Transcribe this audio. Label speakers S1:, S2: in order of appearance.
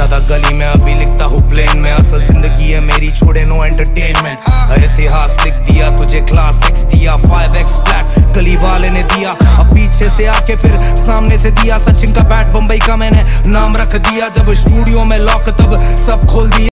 S1: लिखता था गली में, अभी लिखता हूँ प्लेन में। असल ज़िंदगी है मेरी, छोड़े नो एंटरटेनमेंट इतिहास लिख दिया, तुझे क्लास सिक्स दिया फाइव एक्स फ्लैट गली वाले ने दिया, अब पीछे से आके फिर सामने से दिया। सचिन का बैट बम्बई का मैंने नाम रख दिया। जब स्टूडियो में लॉक तब सब खोल दिया।